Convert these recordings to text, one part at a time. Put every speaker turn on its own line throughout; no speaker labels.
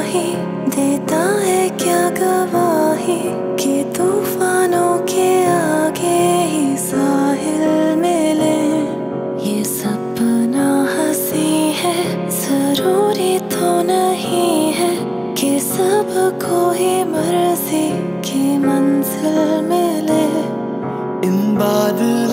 ही देता है क्या गवाही कि तूफानों के आगे ही साहिल मिले? ये सपना हँसी है, ज़रूरी तो नहीं है कि सबको ही मर्ज़ी की मंजिल मिले।
बादलों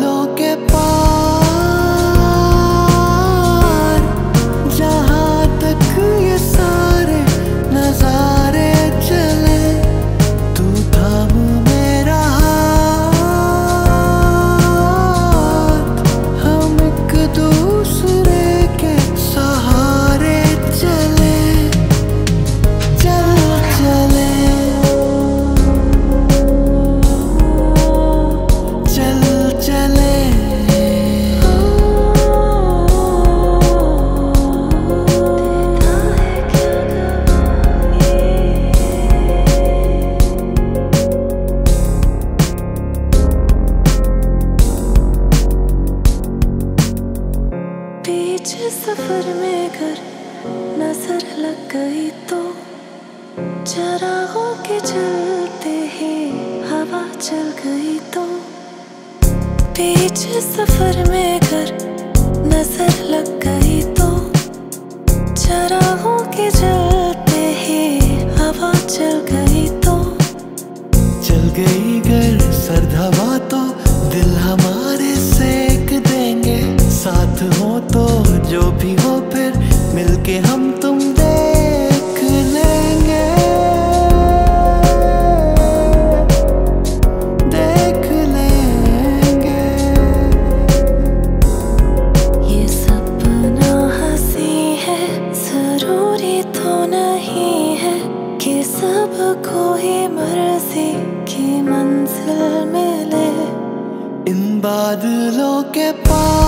बीच सफ़र में कर नज़र लग गई तो चरागों के चलते ही, हवा चल गई तो। बीच सफ़र में कर नज़र लग गई तो चरागों के चलते ही, हवा चल गई तो।
चल गई घर, सर्द हवा तो दिल देंगे साथ हो तो जो भी हो फिर मिलके हम तुम देख लेंगे। देख लेंगे।
ये सपना हँसी है ज़रूरी तो नहीं है कि सबको ही मर्ज़ी की मंजिल मिले।
इन बादलों के पास